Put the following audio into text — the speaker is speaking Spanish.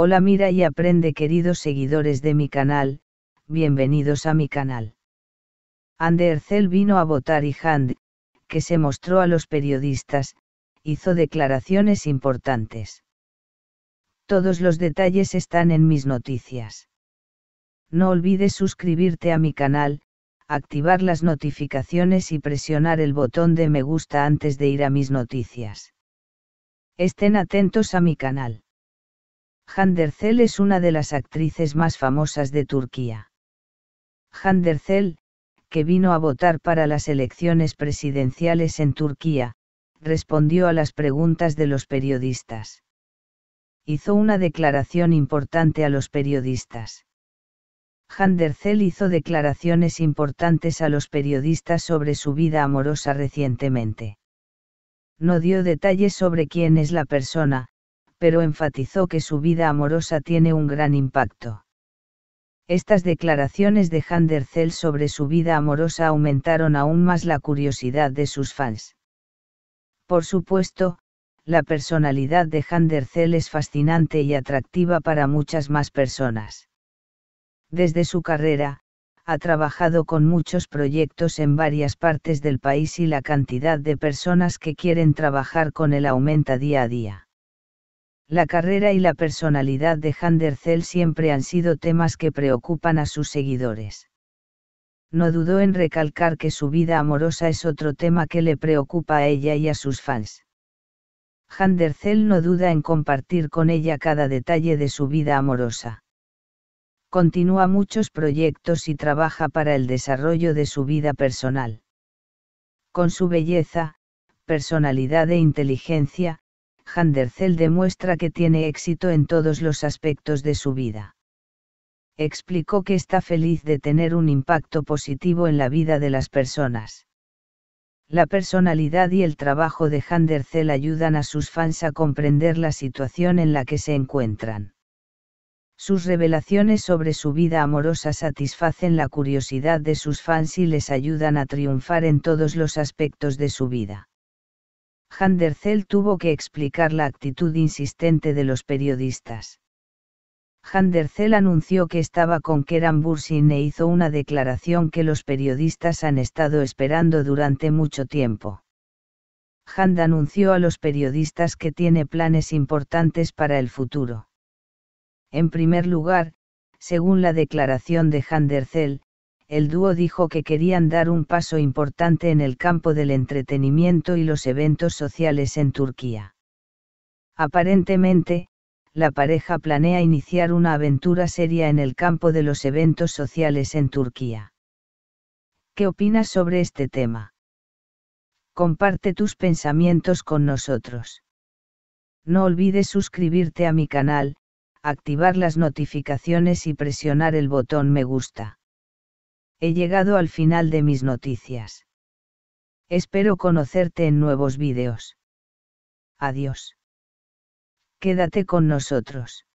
Hola mira y aprende queridos seguidores de mi canal, bienvenidos a mi canal. Andercel vino a votar y Hand, que se mostró a los periodistas, hizo declaraciones importantes. Todos los detalles están en mis noticias. No olvides suscribirte a mi canal, activar las notificaciones y presionar el botón de me gusta antes de ir a mis noticias. Estén atentos a mi canal. Hande es una de las actrices más famosas de Turquía. Hande que vino a votar para las elecciones presidenciales en Turquía, respondió a las preguntas de los periodistas. Hizo una declaración importante a los periodistas. Hande hizo declaraciones importantes a los periodistas sobre su vida amorosa recientemente. No dio detalles sobre quién es la persona, pero enfatizó que su vida amorosa tiene un gran impacto. Estas declaraciones de Handercel sobre su vida amorosa aumentaron aún más la curiosidad de sus fans. Por supuesto, la personalidad de Handercel es fascinante y atractiva para muchas más personas. Desde su carrera, ha trabajado con muchos proyectos en varias partes del país y la cantidad de personas que quieren trabajar con él aumenta día a día. La carrera y la personalidad de Handercel siempre han sido temas que preocupan a sus seguidores. No dudó en recalcar que su vida amorosa es otro tema que le preocupa a ella y a sus fans. Handercel no duda en compartir con ella cada detalle de su vida amorosa. Continúa muchos proyectos y trabaja para el desarrollo de su vida personal. Con su belleza, personalidad e inteligencia, Handercel demuestra que tiene éxito en todos los aspectos de su vida. Explicó que está feliz de tener un impacto positivo en la vida de las personas. La personalidad y el trabajo de Handercel ayudan a sus fans a comprender la situación en la que se encuentran. Sus revelaciones sobre su vida amorosa satisfacen la curiosidad de sus fans y les ayudan a triunfar en todos los aspectos de su vida. Handercel tuvo que explicar la actitud insistente de los periodistas. Handercel anunció que estaba con Keran Bursin e hizo una declaración que los periodistas han estado esperando durante mucho tiempo. Hand anunció a los periodistas que tiene planes importantes para el futuro. En primer lugar, según la declaración de Handercel, el dúo dijo que querían dar un paso importante en el campo del entretenimiento y los eventos sociales en Turquía. Aparentemente, la pareja planea iniciar una aventura seria en el campo de los eventos sociales en Turquía. ¿Qué opinas sobre este tema? Comparte tus pensamientos con nosotros. No olvides suscribirte a mi canal, activar las notificaciones y presionar el botón me gusta. He llegado al final de mis noticias. Espero conocerte en nuevos vídeos. Adiós. Quédate con nosotros.